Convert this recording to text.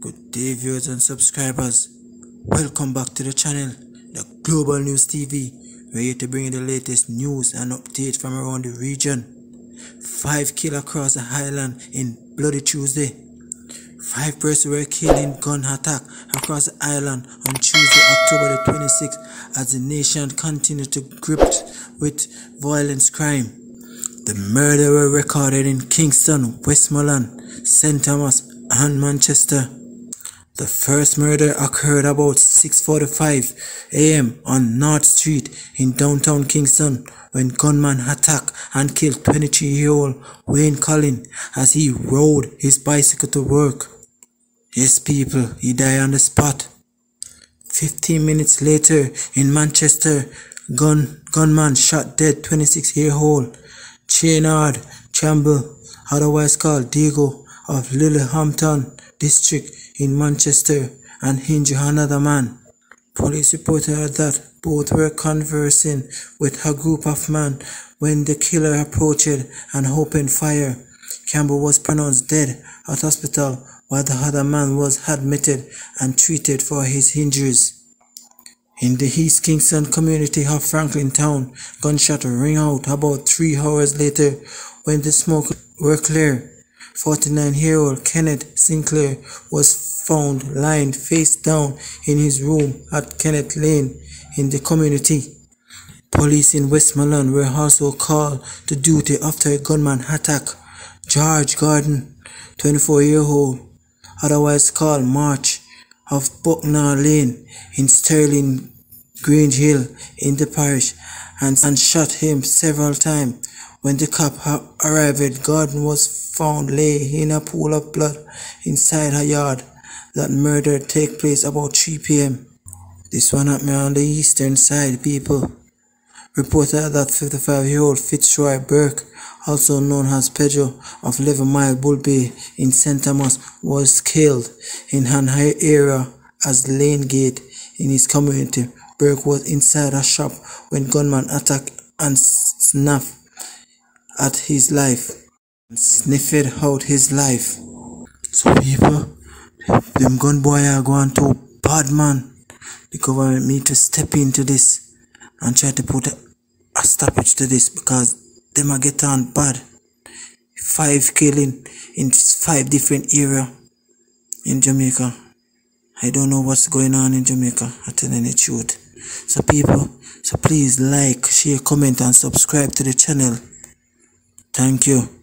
Good day viewers and subscribers. Welcome back to the channel, the Global News TV. We're here to bring you the latest news and updates from around the region. Five killed across the highland in Bloody Tuesday. Five persons were killed in gun attack across the island on Tuesday, October the 26th as the nation continued to grip with violence crime. The murder were recorded in Kingston, Westmoreland, St. Thomas, and Manchester. The first murder occurred about 6.45 am on North Street in downtown Kingston when gunman attacked and killed 23-year-old Wayne Collin as he rode his bicycle to work. Yes people, he died on the spot. 15 minutes later in Manchester, gun, gunman shot dead 26-year-old Chainard Chamble, otherwise called Diego of Lilyhampton district in Manchester and another man. Police reported that both were conversing with a group of men when the killer approached and opened fire. Campbell was pronounced dead at hospital while the other man was admitted and treated for his injuries. In the East Kingston community of Franklin Town, gunshot rang out about three hours later when the smoke were clear. 49-year-old Kenneth Sinclair was found lying face down in his room at Kenneth Lane in the community. Police in Westmoreland were also called to duty after a gunman attack. George Gordon, 24-year-old, otherwise called March, of Buckner Lane in Sterling Grange Hill in the parish and, and shot him several times. When the cop arrived, Gordon was found lay in a pool of blood inside her yard. That murder take place about 3 p.m. This one happened on the eastern side, people. Reported that 55-year-old Fitzroy Burke, also known as Pedro of 11 Mile Bull Bay in St. Thomas, was killed in an area as Lane Gate in his community. Burke was inside a shop when gunman attacked and snapped at his life and sniffed out his life. So people, them gun boy are going to bad man. The government need to step into this and try to put a, stoppage to this because them are getting on bad. Five killing in five different area in Jamaica. I don't know what's going on in Jamaica. You the truth. So people, so please like, share, comment and subscribe to the channel. Thank you.